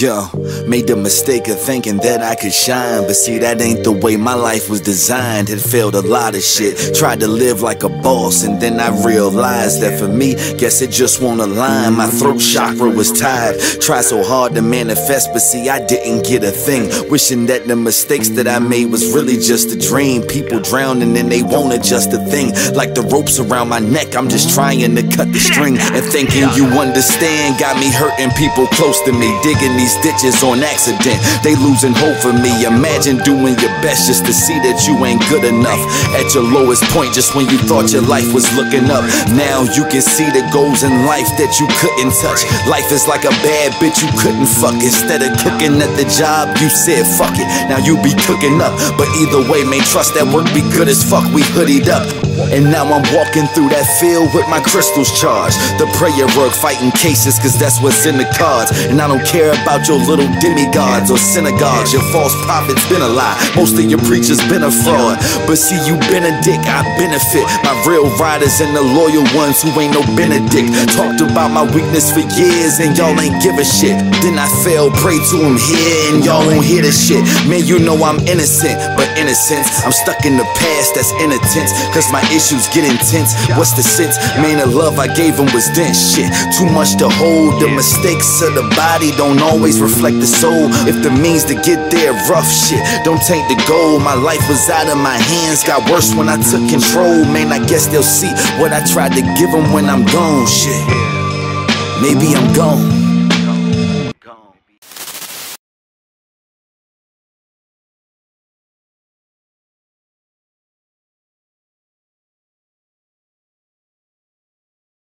Yo, made the mistake of thinking that I could shine. But see, that ain't the way my life was designed. Had failed a lot of shit. Tried to live like a boss, and then I realized that for me, guess it just won't align. My throat chakra was tied. Tried so hard to manifest, but see, I didn't get a thing. Wishing that the mistakes that I made was really just a dream. People drowning and they won't adjust a thing. Like the ropes around my neck, I'm just trying to cut the string. And thinking you understand got me hurting people close to me. Digging these ditches on accident. They losing hope for me. Imagine doing your best just to see that you ain't good enough. At your lowest point, just when you thought your life was looking up. Now you can see the goals in life that you couldn't touch. Life is like a bad bitch you couldn't fuck. Instead of cooking at the job, you said fuck it. Now you be cooking up. But either way, may trust that work be good as fuck. We hoodied up. And now I'm walking through that field with my crystals charged. The prayer work, fighting cases, cause that's what's in the cards. And I don't care about your little demigods or synagogues. Your false prophets been a lie. Most of your preachers been a fraud. But see, you been a dick, I benefit. My real riders and the loyal ones who ain't no Benedict. Talked about my weakness for years and y'all ain't give a shit. Then I fell prey to him here and y'all won't hear the shit. Man, you know I'm innocent, but innocence, I'm stuck in the past that's intense. Cause my issues get intense. What's the sense? Man, the love I gave him was dense. Shit, too much to hold. The mistakes of the body don't always reflect the soul. If the means to get there, rough shit, don't take the goal. My life was out of my hands, got worse when I took control. Man, I guess they'll see what I tried to give them when I'm gone. Shit, maybe I'm gone.